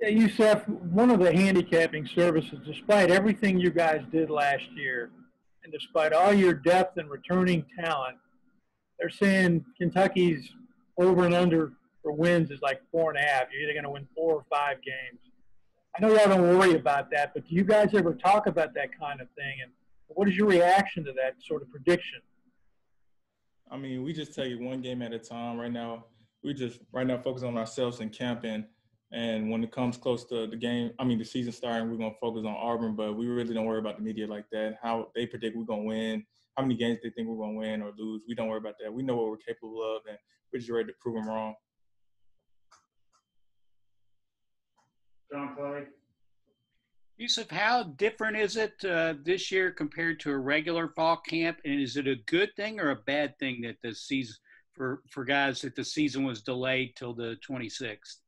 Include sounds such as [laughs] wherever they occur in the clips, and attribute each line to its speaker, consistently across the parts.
Speaker 1: Yeah, Yusuf, one of the handicapping services, despite everything you guys did last year, and despite all your depth and returning talent, they're saying Kentucky's over and under for wins is like four and a half. You're either going to win four or five games. I know y'all don't worry about that, but do you guys ever talk about that kind of thing? And what is your reaction to that sort of prediction?
Speaker 2: I mean, we just take it one game at a time. Right now, we just right now focus on ourselves and camping. And when it comes close to the game, I mean the season starting, we're gonna focus on Auburn. But we really don't worry about the media like that. How they predict we're gonna win, how many games they think we're gonna win or lose. We don't worry about that. We know what we're capable of, and we're just ready to prove them wrong.
Speaker 3: John Clay.
Speaker 4: Yusuf, how different is it uh, this year compared to a regular fall camp? And is it a good thing or a bad thing that the season for for guys that the season was delayed till the 26th?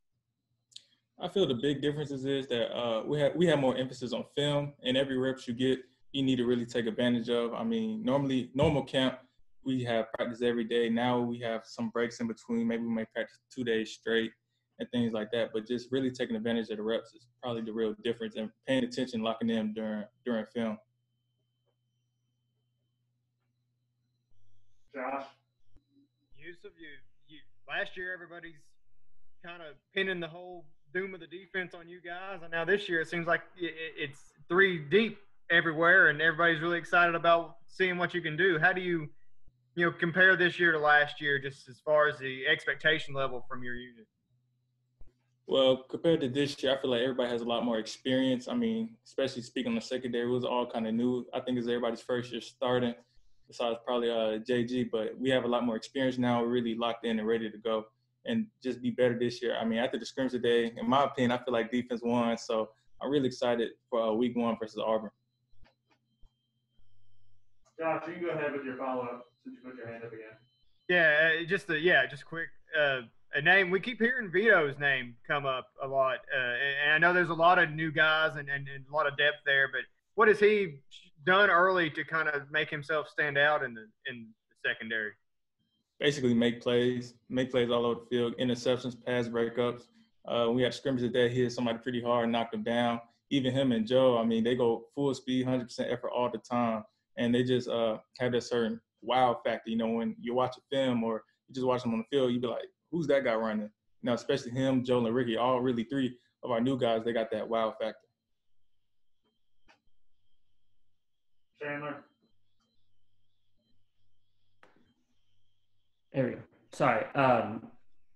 Speaker 2: I feel the big differences is that uh, we have we have more emphasis on film, and every reps you get, you need to really take advantage of. I mean, normally normal camp we have practice every day. Now we have some breaks in between. Maybe we may practice two days straight and things like that. But just really taking advantage of the reps is probably the real difference, and paying attention, locking in during during film.
Speaker 3: Josh.
Speaker 5: Yusuf, you you last year everybody's kind of pinning the whole doom of the defense on you guys, and now this year it seems like it's three deep everywhere, and everybody's really excited about seeing what you can do. How do you, you know, compare this year to last year, just as far as the expectation level from your unit?
Speaker 2: Well, compared to this year, I feel like everybody has a lot more experience. I mean, especially speaking on the secondary, it was all kind of new. I think it's everybody's first year starting, besides probably uh, JG. But we have a lot more experience now. We're really locked in and ready to go and just be better this year. I mean, after the scrimmage today, in my opinion, I feel like defense won. So I'm really excited for uh, week one versus Auburn.
Speaker 3: Josh, you can go ahead with your follow up since you put your hand up again.
Speaker 5: Yeah, uh, just a, yeah, just quick. Uh, a name we keep hearing Vito's name come up a lot, uh, and I know there's a lot of new guys and, and, and, a lot of depth there. But what has he done early to kind of make himself stand out in the in the secondary?
Speaker 2: Basically make plays, make plays all over the field, interceptions, pass breakups. Uh, we had scrimmages that hit somebody pretty hard, knocked them down. Even him and Joe, I mean, they go full speed, 100% effort all the time, and they just uh, have that certain wow factor. You know, when you watch a film or you just watch them on the field, you be like, "Who's that guy running?" You know, especially him, Joe, and Ricky, all really three of our new guys. They got that wow factor.
Speaker 3: Chandler.
Speaker 6: Go. Sorry. Um,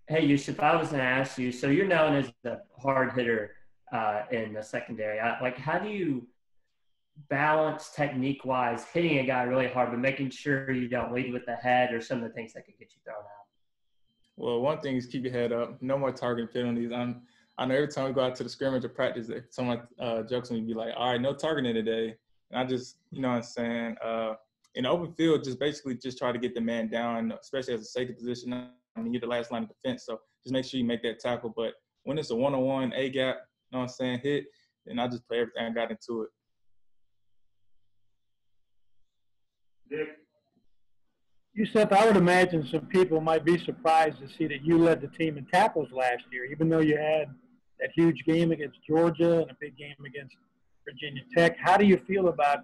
Speaker 6: hey, Yusuf, I was going to ask you. So you're known as the hard hitter uh, in the secondary. I, like, how do you balance technique wise hitting a guy really hard, but making sure you don't lead with the head or some of the things that could get you thrown out?
Speaker 2: Well, one thing is keep your head up. No more target penalties. I'm, I know every time we go out to the scrimmage or practice, if someone uh, jokes me, be like, "All right, no targeting today," and I just, you know, what I'm saying. Uh, in open field, just basically just try to get the man down, especially as a safety position. I mean, you're the last line of defense, so just make sure you make that tackle. But when it's a one-on-one A gap, you know what I'm saying, hit, then I just play everything I got into it.
Speaker 3: Dick.
Speaker 1: Yusuf, I would imagine some people might be surprised to see that you led the team in tackles last year, even though you had that huge game against Georgia and a big game against Virginia Tech. How do you feel about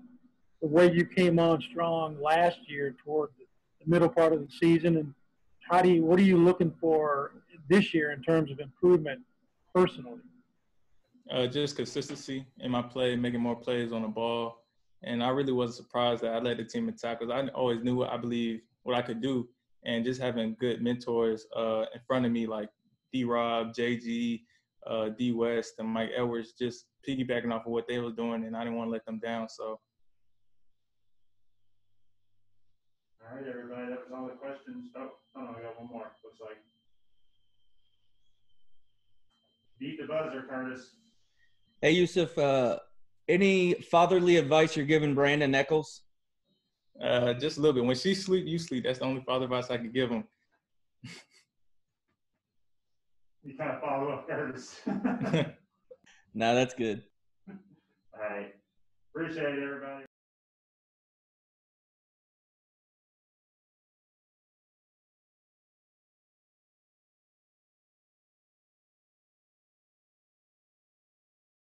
Speaker 1: the way you came on strong last year toward the middle part of the season, and how do you what are you looking for this year in terms of improvement personally?
Speaker 2: Uh, just consistency in my play, making more plays on the ball, and I really wasn't surprised that I led the team in tackles. I always knew what I believe what I could do, and just having good mentors uh, in front of me like D. Rob, JG, uh, D. West, and Mike Edwards, just piggybacking off of what they was doing, and I didn't want to let them down. So
Speaker 3: All right, everybody, that was all the questions. Oh, oh no, we got one more, looks like. Beat the buzzer, Curtis.
Speaker 7: Hey, Yusuf, uh, any fatherly advice you're giving Brandin Echols?
Speaker 2: Uh, just a little bit. When she sleep, you sleep. That's the only father advice I can give him.
Speaker 3: You kind of follow up, Curtis. [laughs] [laughs]
Speaker 7: nah, that's good.
Speaker 3: All right. Appreciate it, everybody.